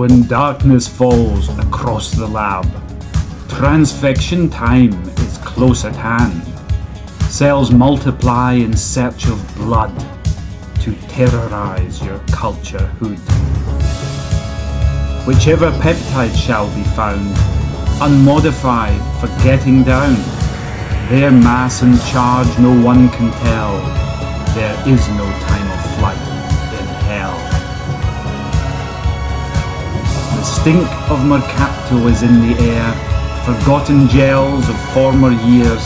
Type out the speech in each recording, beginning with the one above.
when darkness falls across the lab. Transfection time is close at hand. Cells multiply in search of blood to terrorize your culture hood. Whichever peptide shall be found, unmodified for getting down, their mass and charge no one can tell. There is no time. stink of Mercapto is in the air, forgotten gels of former years,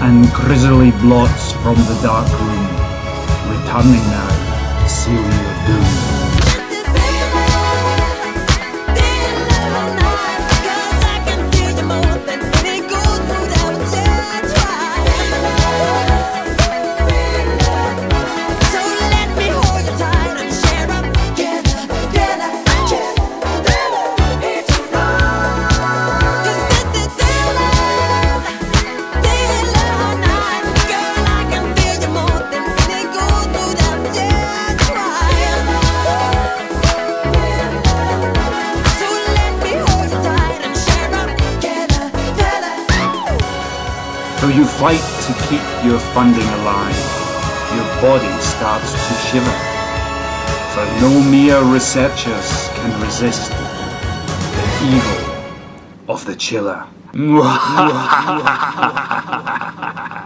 and grisly blots from the dark room. Returning now, seal your doom. Fight to keep your funding alive. Your body starts to shiver. For no mere researchers can resist the evil of the chiller.